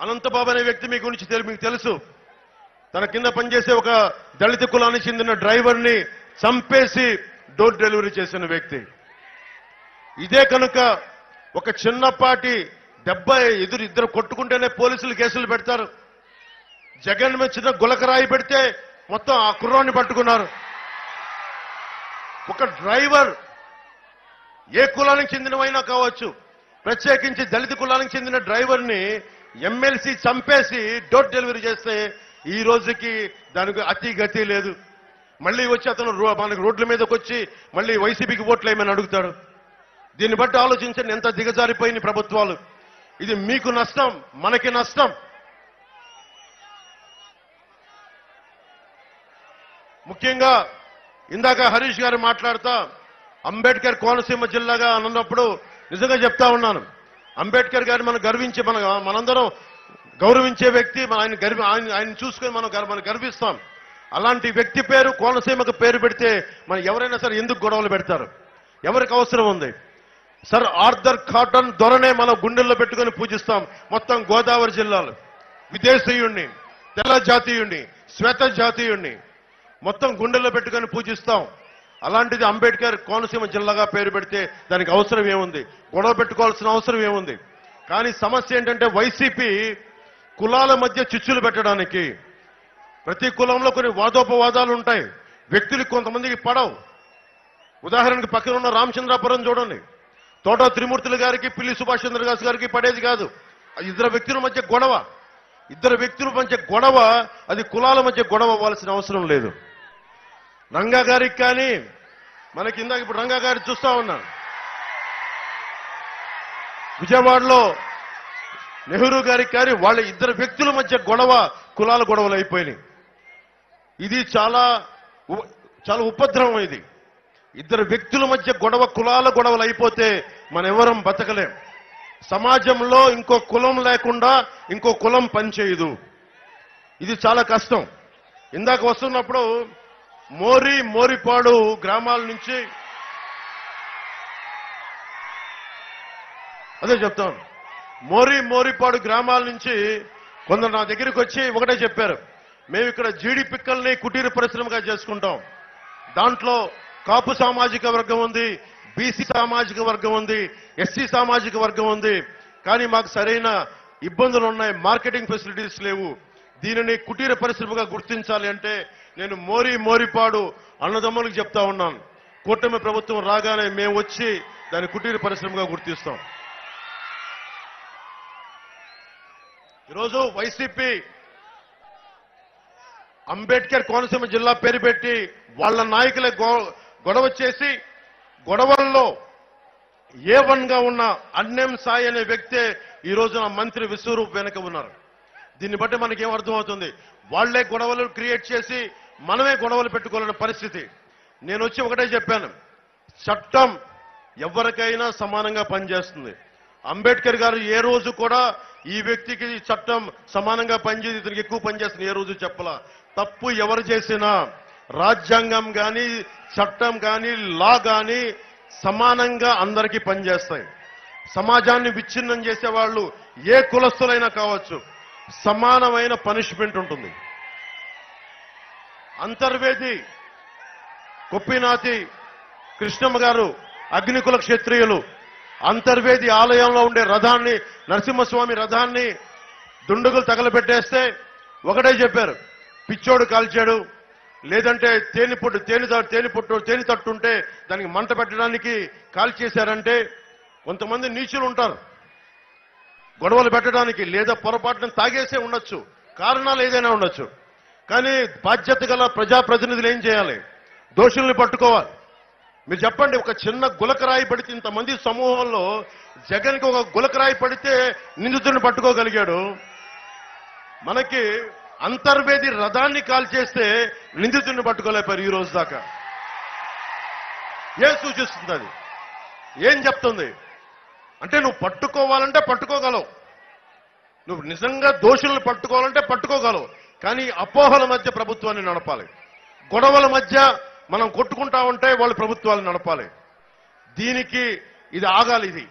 అనంతబాబు అనే వ్యక్తి మీ గురించి మీకు తెలుసు. తన కింద పనిచేసే ఒక దళిత కులానికి చెందిన డ్రైవర్ని చంపేసి డోర్ డెలివరీ చేసిన వ్యక్తి. ఇదే కనుక ఒక చిన్నపాటి దెబ్బ ఎదురు ఇద్దరు కొట్టుకుంటేనే పోలీసులు కేసులు పెడతారు. జగన్ మీద చిన్న గులకరాయి పెడితే మొత్తం ఆ కుర్రాన్ని పట్టుకున్నారు. ఒక డ్రైవర్ ఏ కులానికి చెందినవైనా కావచ్చు ప్రత్యేకించి దళిత కులానికి చెందిన డ్రైవర్ని ఎమ్మెల్సీ చంపేసి డోర్ డెలివరీ చేస్తే ఈ రోజుకి దానికి అతి గతి లేదు. మళ్ళీ వచ్చి అతను రో- రోడ్ల మీదకి వచ్చి మళ్ళీ వైసీపీకి ఓట్లు ఏమని అడుగుతాడు. దీన్ని బట్టి ఆలోచించండి ఎంత దిగజారిపోయిన ప్రభుత్వాలు. ఇది మీకు నష్టం మనకి నష్టం. ముఖ్యంగా ఇందాక హరీష్ గారు మాట్లాడుతా అంబేద్కర్ కోనసీమ జిల్లాగా అన్నప్పుడు నిజంగా చెప్తా ఉన్నాను. అంబేద్కర్ గారిని మనం గర్వించే మన మనందరం గౌరవించే వ్యక్తి ఆయన గర్వి ఆయన ఆయన చూసుకొని మనం మనం గర్విస్తాం. అలాంటి వ్యక్తి పేరు కోనసీమకు పేరు పెడితే మనం ఎవరైనా సరే ఎందుకు గొడవలు పెడతారు? ఎవరికి అవసరం ఉంది? సర్ ఆర్థర్ కాటన్ దొరనే మనం గుండెల్లో పెట్టుకొని పూజిస్తాం మొత్తం గోదావరి జిల్లాలు. విదేశీయుణ్ణి తెల్ల జాతీయుణ్ణి శ్వేత జాతీయుణ్ణి మొత్తం గుండెల్లో పెట్టుకొని పూజిస్తాం. అలాంటిది అంబేద్కర్ కోనసీమ జిల్లాగా పేరు పెడితే దానికి అవసరం ఏముంది? గొడవ పెట్టుకోవాల్సిన అవసరం ఏముంది? కానీ సమస్య ఏంటంటే వైసీపీ కులాల మధ్య చిచ్చులు పెట్టడానికి ప్రతి కులంలో కొన్ని వాదోపవాదాలు ఉంటాయి. వ్యక్తులకు కొంతమందికి పడవు. ఉదాహరణకి పక్కన ఉన్న రామచంద్రాపురం చూడండి. తోట త్రిమూర్తులు గారికి పిల్లి సుభాష్ చంద్రదాస్ గారికి పడేది కాదు. ఇద్దరు వ్యక్తుల మధ్య గొడవ. ఇద్దరు వ్యక్తుల మధ్య గొడవ అది కులాల మధ్య గొడవ అవ్వాల్సిన అవసరం లేదు. రంగా గారికి కానీ మనకి ఇందాక ఇప్పుడు రంగా గారి చూస్తా ఉన్నాను. విజయవాడలో నెహ్రూ గారికి కానీ వాళ్ళ ఇద్దరు వ్యక్తుల మధ్య గొడవ కులాల గొడవలు అయిపోయినాయి. ఇది చాలా చాలా ఉపద్రవం ఇది. ఇద్దరు వ్యక్తుల మధ్య గొడవ కులాల గొడవలు అయిపోతే మనం ఎవరం బతకలేం. సమాజంలో ఇంకో కులం లేకుండా ఇంకో కులం పనిచేయదు. ఇది చాలా కష్టం. ఇందాక వస్తున్నప్పుడు మోరి మోరిపాడు గ్రామాల నుంచి అదే చెప్తాను మోరి మోరిపాడు గ్రామాల నుంచి కొందరు నా దగ్గరికి వచ్చి ఒకటే చెప్పారు. మేము ఇక్కడ జీడి పిక్కల్ని కుటీర పరిశ్రమగా చేసుకుంటాం. దాంట్లో కాపు సామాజిక వర్గం ఉంది బీసీ సామాజిక వర్గం ఉంది ఎస్సీ సామాజిక వర్గం ఉంది. కానీ మాకు సరైన ఇబ్బందులు ఉన్నాయి మార్కెటింగ్ ఫెసిలిటీస్ లేవు. దీనిని కుటీర పరిశ్రమగా గుర్తించాలి అంటే నేను మోరి మోరిపాడు అన్నదమ్ములకు చెప్తా ఉన్నాను. కూటమి ప్రభుత్వం రాగానే మేము వచ్చి దాన్ని కుటీర పరిశ్రమగా గుర్తిస్తాం. ఈరోజు వైసీపీ అంబేద్కర్ కోనసీమ జిల్లా పేరు పెట్టి వాళ్ళ నాయకుల గొ- గొడవ చేసి గొడవల్లో ఏ వన్గా ఉన్న అన్నం సాయి అనే వ్యక్తే ఈ రోజున మంత్రి విశ్వరూప్ వెనక ఉన్నారు. దీన్ని బట్టి మనకేం అర్థమవుతుంది? వాళ్ళే గొడవలు క్రియేట్ చేసి మనమే గొడవలు పెట్టుకోవాలనే పరిస్థితి. నేను వచ్చి ఒకటే చెప్పాను. చట్టం ఎవరికైనా సమానంగా పనిచేస్తుంది. అంబేద్కర్ గారు ఏ రోజు కూడా ఈ వ్యక్తికి చట్టం సమానంగా పనిచేసి ఇతనికి ఎక్కువ పనిచేస్తుంది ఏ రోజు చెప్పలా. తప్పు ఎవరు చేసినా రాజ్యాంగం కానీ చట్టం కానీ లా కానీ సమానంగా అందరికీ పనిచేస్తాయి. సమాజాన్ని విచ్ఛిన్నం చేసే వాళ్ళు ఏ కులస్తులైనా కావచ్చు. సమానమైన పనిష్మెంట్ ఉంటుంది. అంతర్వేది కొప్పినాతి కృష్ణమ్మ గారు అగ్నికుల క్షత్రియులు. అంతర్వేది ఆలయంలో ఉండే రథాన్ని నరసింహస్వామి రథాన్ని దుండగులు తగలబెట్టేస్తే ఒకటే చెప్పారు. పిచ్చోడు కాల్చాడు. లేదంటే తేనె పొట్టు తేనె త- తేనె పొట్టు తేనె తట్టుంటే దానికి మంట పెట్టడానికి కాల్చేశారంటే కొంతమంది నీచులు ఉంటారు. గొడవలు పెట్టడానికి లేదా పొరపాటున తాగేసే ఉండొచ్చు. కారణాలు ఏదైనా ఉండొచ్చు. కానీ బాధ్యత గల ప్రజాప్రతినిధులు ఏం చేయాలి? దోషుల్ని పట్టుకోవాలి. మీరు చెప్పండి ఒక చిన్న గులకరాయి పడితే ఇంతమంది సమూహంలో జగన్కి ఒక గులకరాయి పడితే నిందితుడిని పట్టుకోగలిగాడు. మనకి అంతర్వేది రథాన్ని కాల్చేస్తే నిందితుడిని పట్టుకోలేపారు ఈ రోజు దాకా. ఏం సూచిస్తుంది అది? ఏం చెప్తుంది? అంటే నువ్వు పట్టుకోవాలంటే పట్టుకోగలవు. నువ్వు నిజంగా దోషులను పట్టుకోవాలంటే పట్టుకోగలవు. కానీ అపోహల మధ్య ప్రభుత్వాన్ని నడపాలి. గొడవల మధ్య మనం కొట్టుకుంటా ఉంటే వాళ్ళు ప్రభుత్వాలు నడపాలి. దీనికి ఇది ఆగాలి ఇది.